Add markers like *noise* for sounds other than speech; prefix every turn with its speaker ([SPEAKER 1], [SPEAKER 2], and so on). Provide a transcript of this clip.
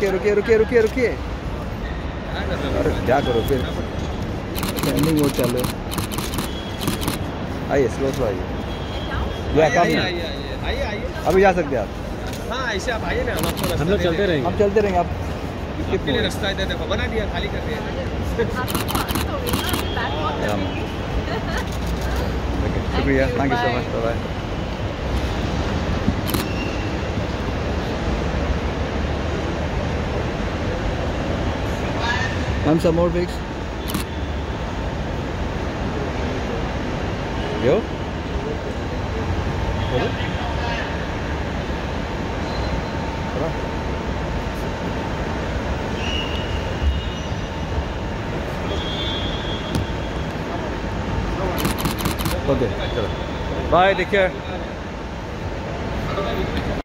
[SPEAKER 1] रुकिए रुकिए रुकिए रुकिए रुकिए। अरे क्या करो फिर? मोड चालू। आइए स्लो स्लो आइए।
[SPEAKER 2] आइए आइए आइए आइए आइए
[SPEAKER 1] अभी जा सकते हैं आप।
[SPEAKER 2] हाँ ऐसे आप आइए ना हम आपको
[SPEAKER 3] हम लोग चलते रहेंगे।
[SPEAKER 1] हम चलते रहेंगे आप
[SPEAKER 2] आपके लिए रास्ता इधर देखो बना दिया खाली कर दिया। *laughs*
[SPEAKER 1] शुक्रिया thank you so much bye Haben Sie mal weg? Ja? Oder? Okay, bye, take care.